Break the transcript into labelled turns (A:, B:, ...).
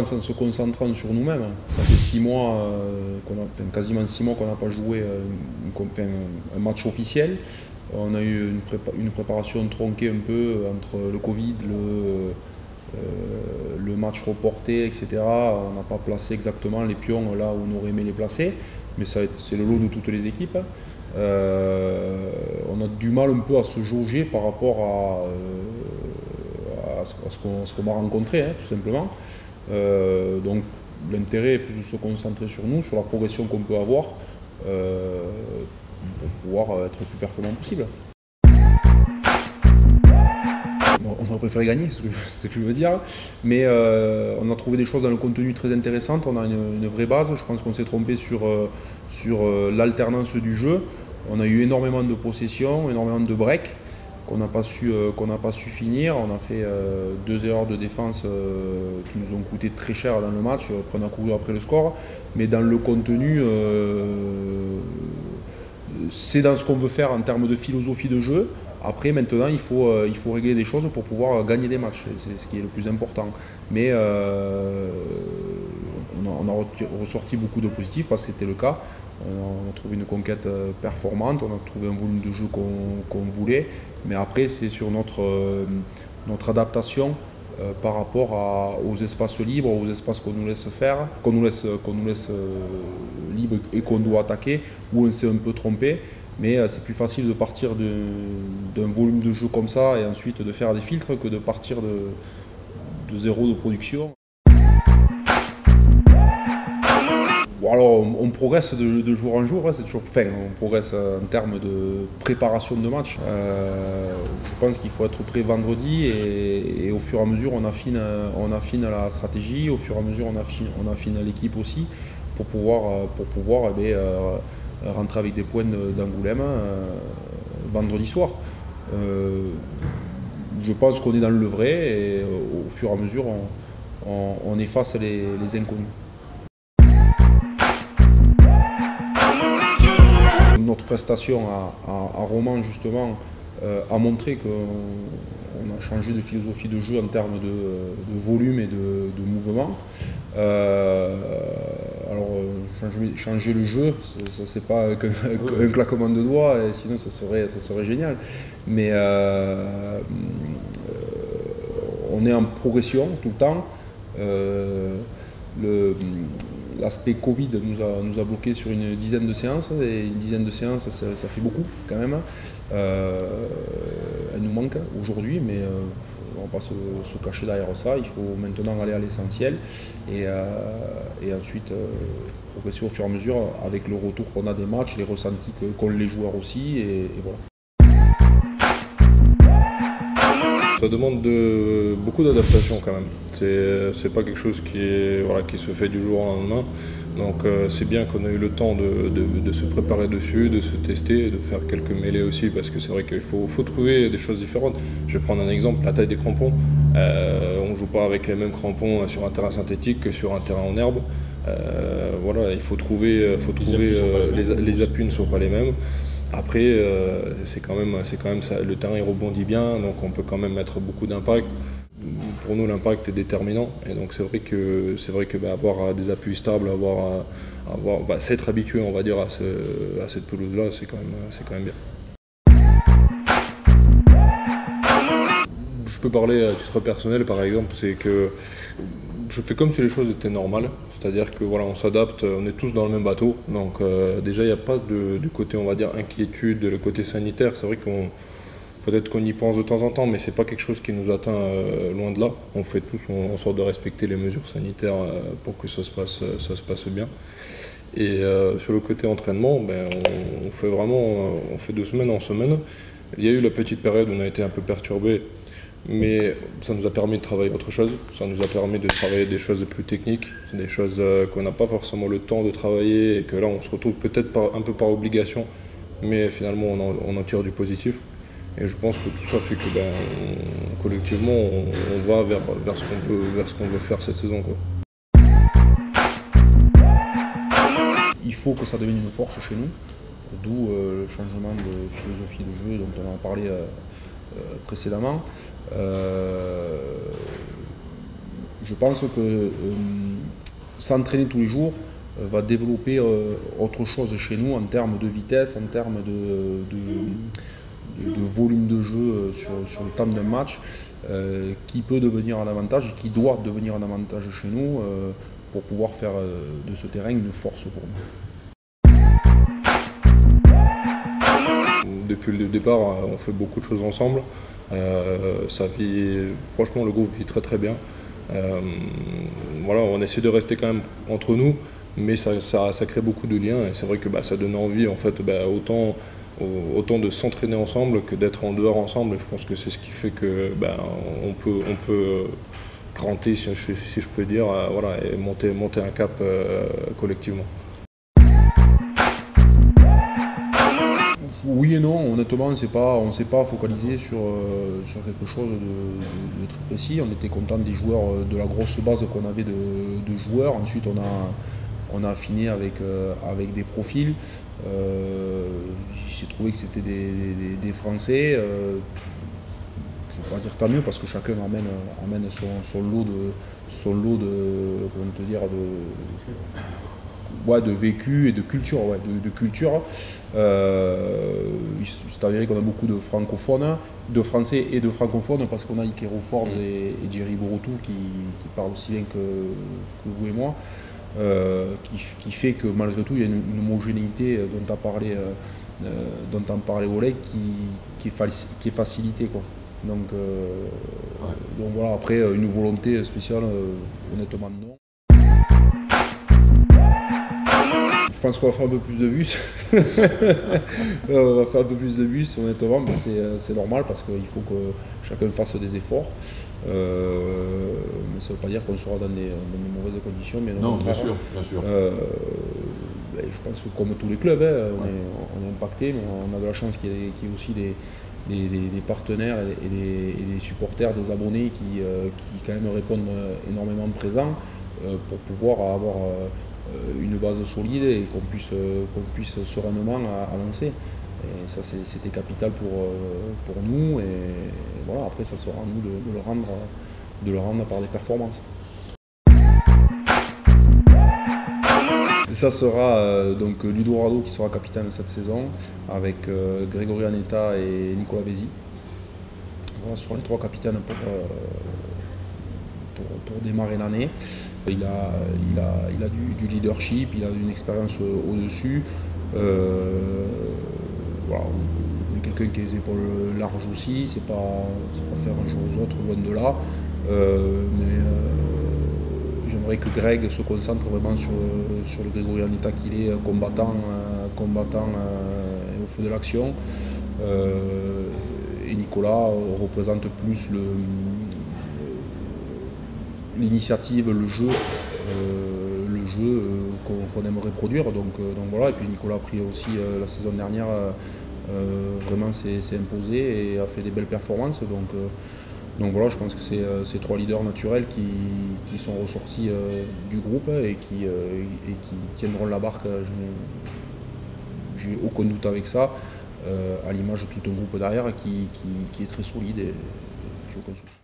A: en se concentrant sur nous-mêmes. Ça fait six mois, euh, enfin, quasiment six mois qu'on n'a pas joué un match officiel. On a eu une, préparation tronquée un peu entre le Covid, le, match reporté, etc. On n'a pas placé exactement les pions là où on aurait aimé les placer, mais c'est le lot de toutes les équipes. on a du mal un peu à se jauger par rapport à, ce qu'on va rencontrer, hein, tout simplement. Euh, donc l'intérêt est plus de se concentrer sur nous, sur la progression qu'on peut avoir euh, pour pouvoir être le plus performant possible. on aurait préféré gagner, c'est ce que je veux dire. Mais euh, on a trouvé des choses dans le contenu très intéressantes. On a une, vraie base. Je pense qu'on s'est trompé sur, sur l'alternance du jeu. On a eu énormément de possessions, énormément de breaks qu'on n'a pas, su, euh, pas su finir. On a fait euh, deux erreurs de défense euh, qui nous ont coûté très cher dans le match, prenant courir après le score. Mais dans le contenu, c'est dans ce qu'on veut faire en termes de philosophie de jeu. Après, maintenant, il faut, il faut régler des choses pour pouvoir gagner des matchs. C'est ce qui est le plus important. Mais on a, ressorti beaucoup de positifs parce que c'était le cas. On a trouvé une conquête performante, on a trouvé un volume de jeu qu'on voulait. Mais après, c'est sur notre, euh, notre adaptation euh, par rapport aux espaces libres, aux espaces qu'on nous laisse faire, qu'on nous laisse, nous laisse euh, libres et qu'on doit attaquer, où on s'est un peu trompé. Mais c'est plus facile de partir d'un volume de jeu comme ça et ensuite de faire des filtres que de partir de, de zéro de production. On, progresse de, jour en jour, c'est toujours on progresse en termes de préparation de match. Euh, je pense qu'il faut être prêt vendredi et, au fur et à mesure on affine, on affine la stratégie, au fur et à mesure on affine, l'équipe aussi pour pouvoir, pour pouvoir eh euh, rentrer avec des points d'Angoulême euh, vendredi soir. je pense qu'on est dans le vrai et au fur et à mesure on, efface les inconnus. Notre prestation à, Roman justement euh, a montré qu'on a changé de philosophie de jeu en termes de, volume et de, mouvement. Euh, alors changer, le jeu, ça c'est pas un, claquement de doigts, et sinon ça serait, ça serait génial. Mais euh, on est en progression tout le temps. le, l'aspect Covid nous a, nous a bloqué sur une dizaine de séances, et une dizaine de séances, ça, fait beaucoup quand même. Euh, elle nous manque aujourd'hui, mais euh, on ne va pas se, cacher derrière ça. Il faut maintenant aller à l'essentiel et, euh, ensuite progresser au fur et à mesure avec le retour qu'on a des matchs, les ressentis qu'ont les joueurs aussi, et voilà.
B: Ça demande de, beaucoup d'adaptation quand même. C'est pas quelque chose qui, est, voilà, qui se fait du jour au lendemain. Donc euh, c'est bien qu'on a eu le temps de, se préparer dessus, de se tester, de faire quelques mêlées aussi, parce que c'est vrai qu'il faut, faut, trouver des choses différentes. Je vais prendre un exemple, la taille des crampons. Euh, on ne joue pas avec les mêmes crampons sur un terrain synthétique que sur un terrain en herbe. Euh, voilà, il faut trouver, faut trouver les appuis ne sont pas les mêmes. Après, euh, quand même, quand même le terrain il rebondit bien, donc on peut quand même mettre beaucoup d'impact. Pour nous, l'impact est déterminant, et donc c'est vrai que vrai que bah, avoir des appuis stables, avoir, avoir bah, s'être habitué, on va dire, à, à cette pelouse-là, c'est quand c'est quand même bien. Peux parler à titre personnel, par exemple, c'est que je fais comme si les choses étaient normales, c'est-à-dire que voilà, on s'adapte, on est tous dans le même bateau, donc euh, déjà il n'y a pas de, côté on va dire inquiétude, le côté sanitaire, c'est vrai qu'on peut-être qu'on y pense de temps en temps, mais c'est pas quelque chose qui nous atteint euh, loin de là. On fait tous en sorte de respecter les mesures sanitaires euh, pour que ça se passe, ça se passe bien. Et sur le côté entraînement, ben, on, on, fait vraiment, on fait de semaine en semaine. Il y a eu la petite période où on a été un peu perturbé mais ça nous a permis de travailler autre chose, ça nous a permis de travailler des choses plus techniques, des choses euh, qu'on n'a pas forcément le temps de travailler et que là on se retrouve peut-être un peu par obligation, mais finalement on en, tire du positif. Et je pense que tout ça fait que ben, collectivement on, va vers, ce qu'on veut, faire cette saison.
A: Il faut que ça devienne une force chez nous, d'où euh, le changement de philosophie de jeu dont on a parlé euh, précédemment. Euh, je pense que s'entraîner tous les jours va développer autre chose chez nous en termes de vitesse, en termes de, volume de jeu sur le temps d'un match, qui peut devenir un avantage et qui doit devenir un avantage chez nous pour pouvoir faire de ce terrain une force pour nous.
B: Depuis le départ, on fait beaucoup de choses ensemble. Euh, ça vit, franchement, le groupe vit très très bien. Euh, voilà, on essaie de rester quand même entre nous, mais ça, crée beaucoup de liens et c'est vrai que bah, ça donne envie en fait bah, autant, de s'entraîner ensemble que d'être en dehors ensemble. Je pense que c'est ce qui fait que bah, on peut, on si je, peux dire, euh, voilà, et monter, monter un cap collectivement.
A: Oui et non, honnêtement, on ne s'est pas focalisé sur, euh, sur quelque chose de, très précis. On était content des joueurs, euh, de la grosse base qu'on avait de, joueurs. Ensuite, on a, on a affiné avec, euh, des profils. J'ai trouvé que c'était des, Français. je ne veux pas dire tant mieux parce que chacun amène, son, lot son lot de comment te dire de ouais, de vécu et de culture. Ouais, de, culture. Euh, c'est avéré qu'on a beaucoup de francophones, de français et de francophones, parce qu'on a Ikero Forbes mm. et, Jerry Borotou qui, qui, parlent aussi bien que, vous et moi. Euh, qui, fait que malgré tout, il y a une, homogénéité dont a parlé, euh, dont on parlait Oleg qui, qui, est, qui est facilitée. Quoi. Donc, donc voilà, après, une volonté spéciale, honnêtement, non. Pense qu'on va faire un peu plus de bus. on va faire un peu plus de bus, honnêtement, mais euh, c'est normal parce qu'il faut que chacun fasse des efforts. Euh, mais ça ne veut pas dire qu'on sera dans des, mauvaises conditions. Mais
C: non, bien sûr, bien sûr.
A: Euh, ben, je pense que comme tous les clubs, hein, on, est, impacté, mais on a de la chance qu'il y, ait aussi des, partenaires et des, supporters, des abonnés qui, qui quand même répondent énormément présents pour pouvoir avoir euh, une base solide et qu'on puisse, euh, puisse sereinement à, lancer. Et ça, c'était capital pour, euh, pour nous. Et voilà, après, ça sera à nous de, le, rendre, de le rendre par des performances. ça sera donc Ludo Rado qui sera capitaine cette saison avec Grégory Aneta et Nicolas Bézi. Voilà, ce seront les trois capitaines pour, pour, démarrer l'année. Il a, il a, il a du, leadership, il a une expérience au-dessus. Euh, voilà, quelqu'un qui a les épaules larges aussi, c'est pas, pas faire un jour aux autres, loin de là. Euh, mais euh, j'aimerais que Greg se concentre vraiment sur, sur le Grégorien état qu'il est, combattant, combattant au feu de l'action. et Nicolas représente plus le, l'initiative, le jeu, euh, le jeu euh, qu'on aimerait produire. Donc, euh, donc voilà, et puis Nicolas a pris aussi la saison dernière, vraiment s'est imposé et a fait des belles performances. Donc, donc voilà, je pense que c'est ces trois leaders naturels qui, sont ressortis du groupe et qui, et qui tiendront la barque. J'ai aucun doute avec ça, à l'image de tout un groupe derrière qui, est très solide et j'ai aucun souci.